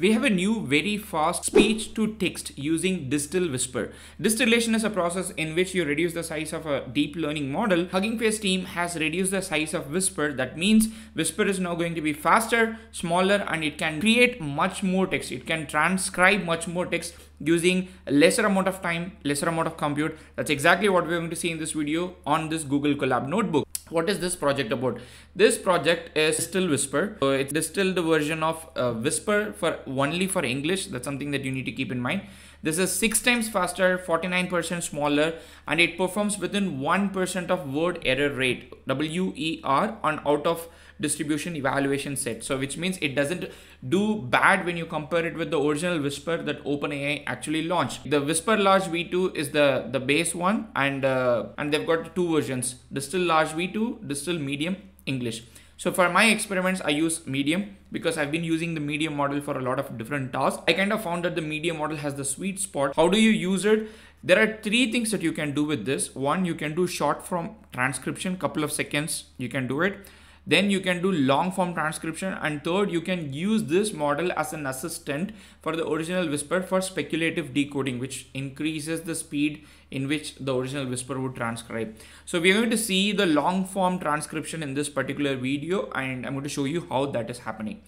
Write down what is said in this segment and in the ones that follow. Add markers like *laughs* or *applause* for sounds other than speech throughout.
we have a new very fast speech to text using Distill Whisper. Distillation is a process in which you reduce the size of a deep learning model. Hugging Face team has reduced the size of Whisper. That means Whisper is now going to be faster, smaller, and it can create much more text. It can transcribe much more text using lesser amount of time, lesser amount of compute. That's exactly what we're going to see in this video on this Google Colab notebook. What is this project about? This project is Distill Whisper. So it's distilled version of uh, Whisper for only for English. That's something that you need to keep in mind. This is six times faster, 49% smaller, and it performs within 1% of word error rate, WER, on out of distribution evaluation set. So which means it doesn't do bad when you compare it with the original Whisper that OpenAI actually launched. The Whisper Large V2 is the, the base one and, uh, and they've got two versions, Distill Large V2, Distill Medium English. So for my experiments, I use medium because I've been using the medium model for a lot of different tasks. I kind of found that the medium model has the sweet spot. How do you use it? There are three things that you can do with this. One, you can do short form transcription, couple of seconds, you can do it. Then you can do long form transcription. And third, you can use this model as an assistant for the original Whisper for speculative decoding, which increases the speed in which the original Whisper would transcribe. So we're going to see the long form transcription in this particular video and I'm going to show you how that is happening.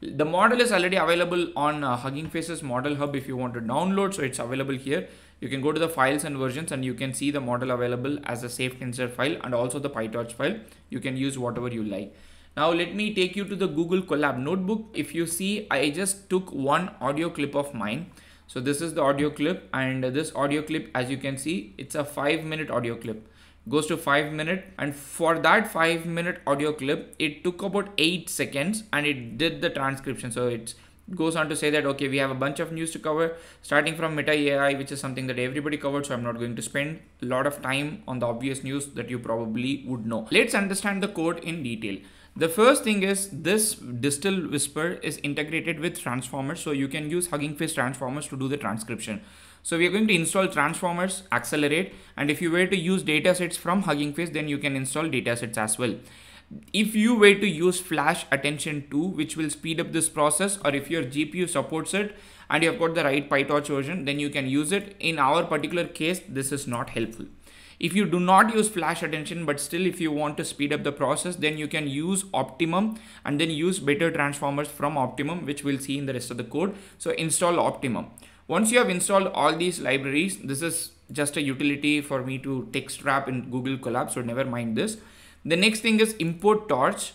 The model is already available on uh, Hugging Faces Model Hub if you want to download. So it's available here. You can go to the files and versions and you can see the model available as a safe tensor file and also the PyTorch file. You can use whatever you like. Now let me take you to the Google Colab notebook. If you see, I just took one audio clip of mine. So this is the audio clip and this audio clip, as you can see, it's a five minute audio clip goes to 5 minute and for that 5 minute audio clip it took about 8 seconds and it did the transcription so it goes on to say that okay we have a bunch of news to cover starting from meta ai which is something that everybody covered so i'm not going to spend a lot of time on the obvious news that you probably would know. Let's understand the code in detail. The first thing is this distill whisper is integrated with transformers so you can use hugging face transformers to do the transcription. So we are going to install transformers, accelerate, and if you were to use datasets from Hugging Face, then you can install datasets as well. If you were to use flash attention 2, which will speed up this process, or if your GPU supports it and you have got the right PyTorch version, then you can use it. In our particular case, this is not helpful. If you do not use flash attention, but still if you want to speed up the process, then you can use Optimum and then use better transformers from Optimum, which we'll see in the rest of the code. So install Optimum. Once you have installed all these libraries, this is just a utility for me to text wrap in Google Colab, so never mind this. The next thing is import torch.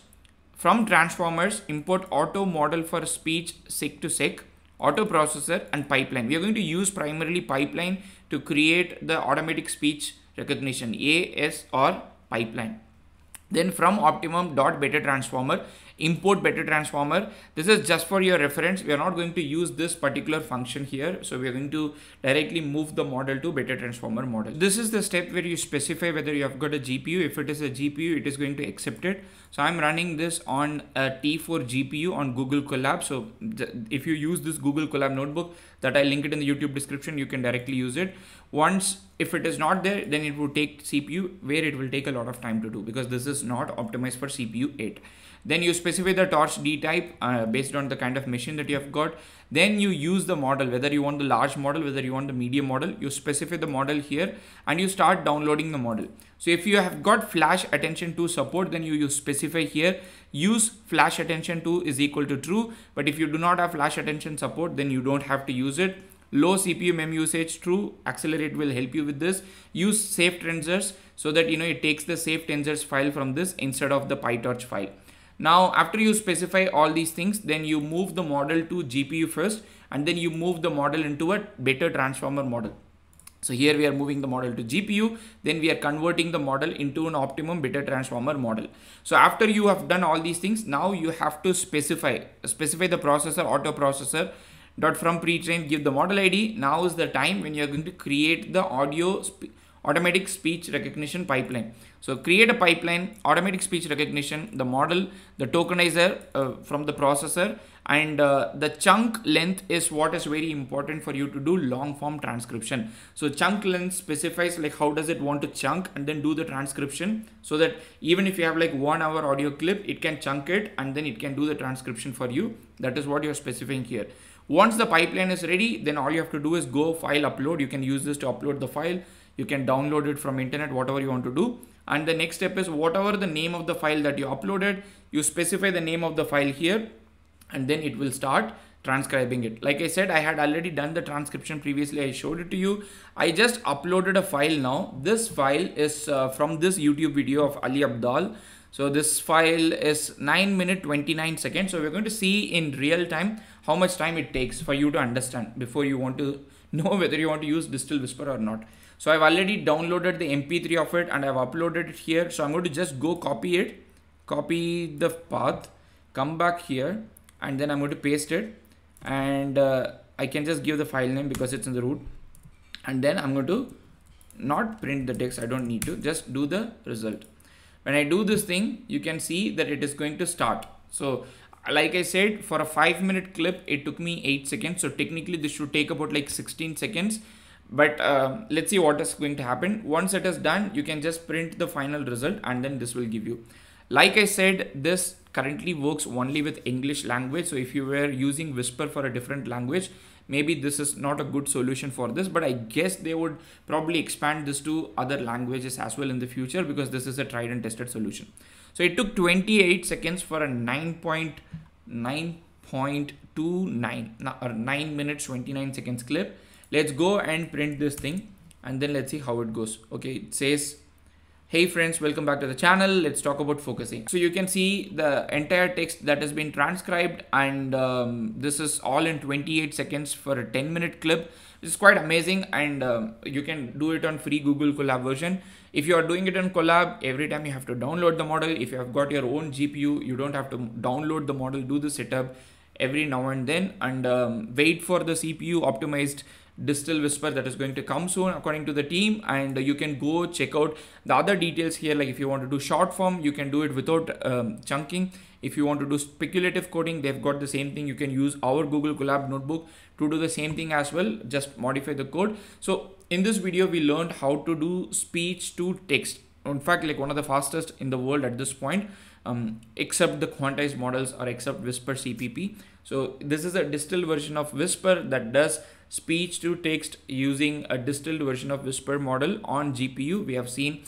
From transformers, import auto model for speech seq to seq, auto processor and pipeline. We are going to use primarily pipeline to create the automatic speech recognition ASR pipeline. Then from optimum dot better transformer, import better transformer. This is just for your reference. We are not going to use this particular function here. So we are going to directly move the model to better transformer model. This is the step where you specify whether you have got a GPU. If it is a GPU, it is going to accept it. So I'm running this on a T4 GPU on Google Colab. So if you use this Google Colab notebook that I link it in the YouTube description, you can directly use it. Once, if it is not there, then it will take CPU where it will take a lot of time to do because this is not optimized for CPU 8. Then you specify the torch D type uh, based on the kind of machine that you have got. Then you use the model, whether you want the large model, whether you want the medium model, you specify the model here and you start downloading the model. So if you have got flash attention 2 support, then you, you specify here, use flash attention 2 is equal to true. But if you do not have flash attention support, then you don't have to use it low CPU mem usage true accelerate will help you with this use safe tensors so that you know it takes the safe tensors file from this instead of the PyTorch file now, after you specify all these things, then you move the model to GPU first, and then you move the model into a better transformer model. So here we are moving the model to GPU, then we are converting the model into an optimum better transformer model. So after you have done all these things, now you have to specify, specify the processor, auto processor, dot from pre-train, give the model ID. Now is the time when you're going to create the audio automatic speech recognition pipeline. So create a pipeline, automatic speech recognition, the model, the tokenizer uh, from the processor and uh, the chunk length is what is very important for you to do long form transcription. So chunk length specifies like how does it want to chunk and then do the transcription so that even if you have like one hour audio clip, it can chunk it and then it can do the transcription for you. That is what you're specifying here. Once the pipeline is ready, then all you have to do is go file upload. You can use this to upload the file. You can download it from internet, whatever you want to do. And the next step is whatever the name of the file that you uploaded, you specify the name of the file here and then it will start transcribing it. Like I said, I had already done the transcription previously. I showed it to you. I just uploaded a file now. This file is uh, from this YouTube video of Ali Abdaal So this file is 9 minute 29 seconds. So we're going to see in real time how much time it takes for you to understand before you want to *laughs* know whether you want to use Distill Whisper or not. So I've already downloaded the MP3 of it and I've uploaded it here. So I'm going to just go copy it, copy the path, come back here and then I'm going to paste it. And uh, I can just give the file name because it's in the root. And then I'm going to not print the text. I don't need to. Just do the result. When I do this thing you can see that it is going to start. So like I said for a 5 minute clip it took me 8 seconds. So technically this should take about like 16 seconds but uh, let's see what is going to happen once it is done you can just print the final result and then this will give you like I said this currently works only with English language. So if you were using Whisper for a different language, maybe this is not a good solution for this, but I guess they would probably expand this to other languages as well in the future because this is a tried and tested solution. So it took 28 seconds for a 9.9.29 or 9 minutes 29 seconds clip. Let's go and print this thing and then let's see how it goes. Okay, it says Hey friends, welcome back to the channel. Let's talk about focusing. So you can see the entire text that has been transcribed and um, this is all in 28 seconds for a 10 minute clip. It's quite amazing and um, you can do it on free Google Colab version. If you are doing it on Colab, every time you have to download the model. If you have got your own GPU, you don't have to download the model, do the setup every now and then and um, wait for the CPU optimized distill whisper that is going to come soon according to the team and you can go check out the other details here. Like if you want to do short form you can do it without um, chunking. If you want to do speculative coding they've got the same thing. You can use our google colab notebook to do the same thing as well. Just modify the code. So in this video we learned how to do speech to text. In fact like one of the fastest in the world at this point. Um, except the quantized models or except whisper cpp so this is a distilled version of whisper that does speech to text using a distilled version of Whisper model on GPU. We have seen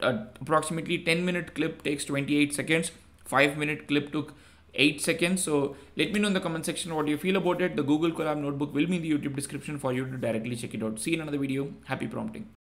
uh, approximately 10 minute clip takes 28 seconds, 5 minute clip took 8 seconds. So let me know in the comment section what you feel about it. The Google Colab notebook will be in the YouTube description for you to directly check it out. See you in another video. Happy prompting.